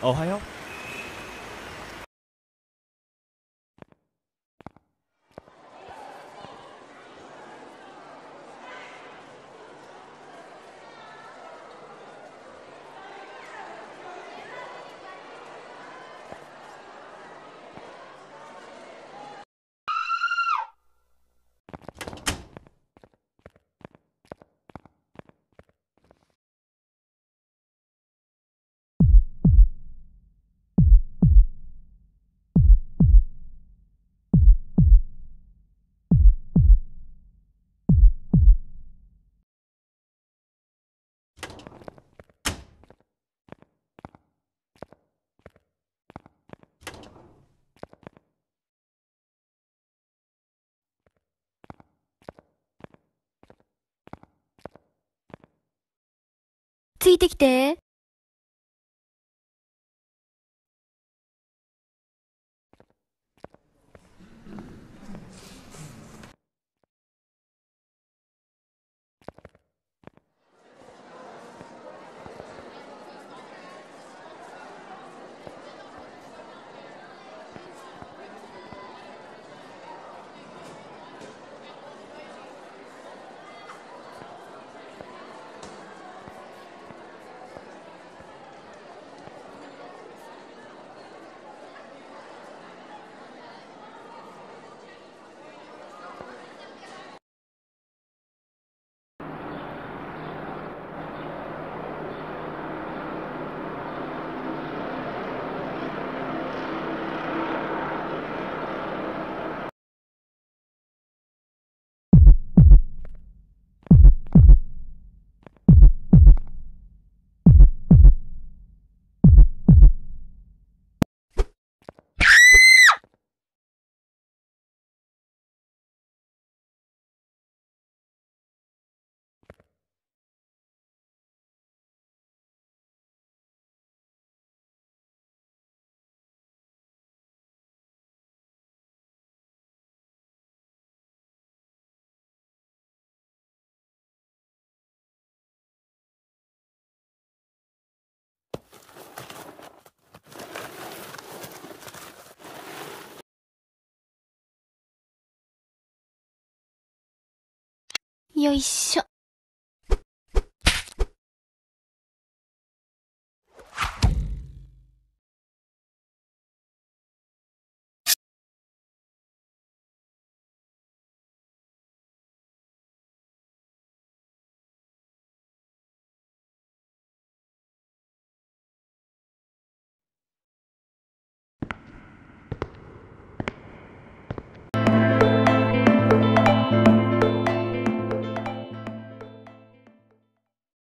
어, 하요. ついてきて。よいしょ。